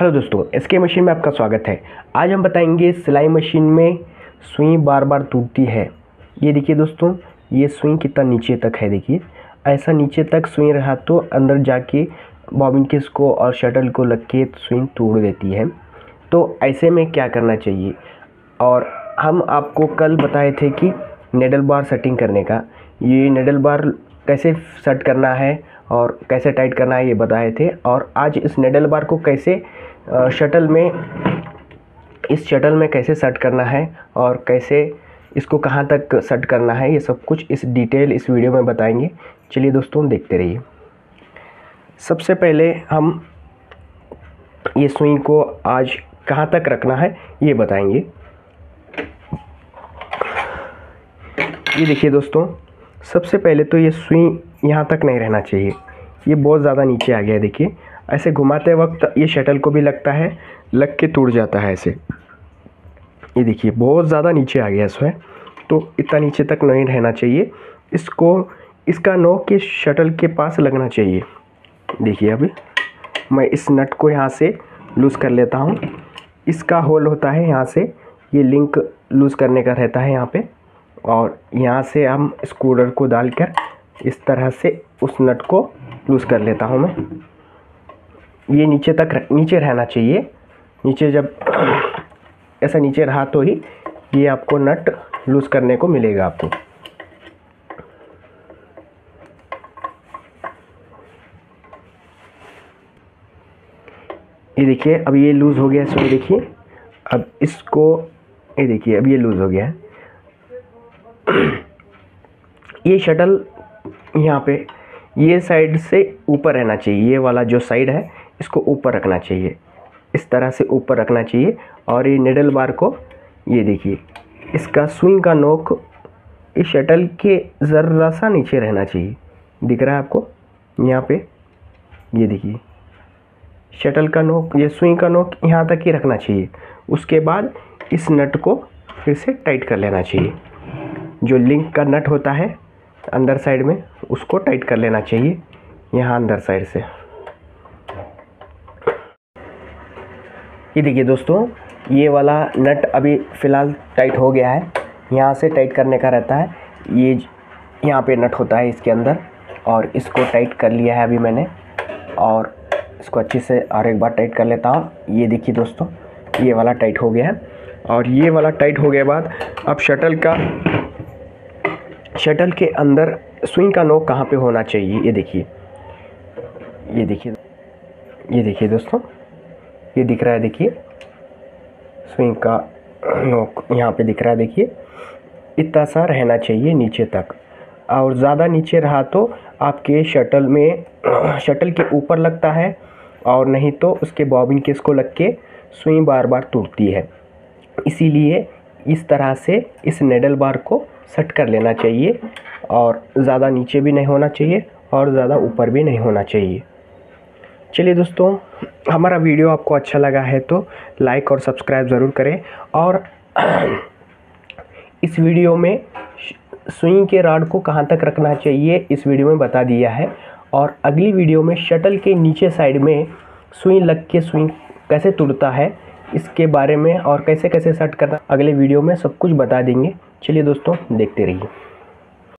Hello दोस्तों S के machine में आपका स्वागत है। आज हम बताएँगे सिलाई मशीन में सुई बार बार टूटती है। ये देखिए दोस्तों, ये सुई कितना नीचे तक है देखिए। ऐसा नीचे तक सुई रहा तो अंदर जाके बॉबिन किस को और शटल को लग के सुई तोड़ देती है। तो ऐसे में क्या करना चाहिए? और हम आपको कल बताए थे कि नेडल बार सेटिंग करने का। ये नेडल बार कैसे सेट करना है? और कैसे टाइट करना है ये बताए थे। और आज इस नेडल बार को कैसे शटल में, इस शटल में कैसे सेट करना है और कैसे इसको कहाँ तक सेट करना है, ये सब कुछ इस डिटेल इस वीडियो में बताएँगे। चलिए दोस्तों, देखते रहिए। सबसे पहले हम ये सुई को आज कहाँ तक रखना है, ये बताएँगे। ये देखिए दोस्तों, सबसे पहले तो ये सुई यहाँ तक नहीं रहना चाहिए। ये बहुत ज़्यादा नीचे आ गया है, देखिए। ऐसे घुमाते वक्त ये शटल को भी लगता है, लग के टूट जाता है ऐसे। ये देखिए, बहुत ज़्यादा नीचे आ गया इसमें। तो इतना नीचे तक नहीं रहना चाहिए। इसको, इसका नोक के शटल के पास लगना चाहिए। देखिए अभी, मैं इस नट को यहाँ से लूज़ कर लेता हूँ। इसका होल होता है यहाँ से। ये लिंक लूज़ करने का रहता है यहाँ पे। और यहाँ से हम स्क्रूडर को डालकर इस तरह से उस नट को लूज़ कर लेता हूँ मैं। ये नीचे तक नीचे रहना चाहिए। नीचे जब ऐसा नीचे रहा तो ही ये आपको नट लूज़ करने को मिलेगा आपको। ये देखिए, अब ये लूज़ हो गया इसमें देखिए। अब इसको, ये देखिए, अब ये लूज़ हो गया है। ये शटल यहाँ पे, ये साइड से ऊपर रहना चाहिए। ये वाला जो साइड है, इसको ऊपर रखना चाहिए। इस तरह से ऊपर रखना चाहिए और ये निडल बार को, ये देखिए, इसका स्विंग का नोक इस शटल के ज़रा सा नीचे रहना चाहिए। दिख रहा है आपको? यहाँ पे, ये देखिए शटल का नोक, ये स्विंग का नोक यहाँ तक ही रखना चाहिए। उसके बाद इस नट को फिर से टाइट कर लेना चाहिए। जो लिंक का नट होता है अंदर साइड में उसको टाइट कर लेना चाहिए, यहाँ अंदर साइड से। ये देखिए दोस्तों, ये वाला नट अभी फ़िलहाल टाइट हो गया है। यहाँ से टाइट करने का रहता है। ये यहाँ पे नट होता है इसके अंदर, और इसको टाइट कर लिया है अभी मैंने। और इसको अच्छे से और एक बार टाइट कर लेता हूँ। ये देखिए दोस्तों, ये वाला टाइट हो गया है। और ये वाला टाइट हो गया बाद, अब शटल का शटल के अंदर स्विंग का नोक कहाँ पे होना चाहिए? ये देखिए। ये देखिए। ये देखिए दोस्तों। ये दिख रहा है देखिए। स्विंग का नोक यहाँ पे दिख रहा है देखिए। इतना सा रहना चाहिए नीचे तक। और ज़्यादा नीचे रहा तो आपके शटल में शटल के ऊपर लगता है और नहीं तो उसके बॉबिन केस को लग के स्विंग बार बार टूटती है। इसीलिए इस तरह से इस नेडल बार को सेट कर लेना चाहिए और ज़्यादा नीचे भी नहीं होना चाहिए और ज़्यादा ऊपर भी नहीं होना चाहिए। चलिए दोस्तों, हमारा वीडियो आपको अच्छा लगा है तो लाइक और सब्सक्राइब ज़रूर करें और इस वीडियो में सुई के राड को कहाँ तक रखना चाहिए, इस वीडियो में बता दिया है और अगली वीडियो में शटल के नीचे साइड में सुई लग के सुई कैसे टूटता है इसके बारे में और कैसे कैसे सेट करना, अगले वीडियो में सब कुछ बता देंगे। चलिए दोस्तों, देखते रहिए।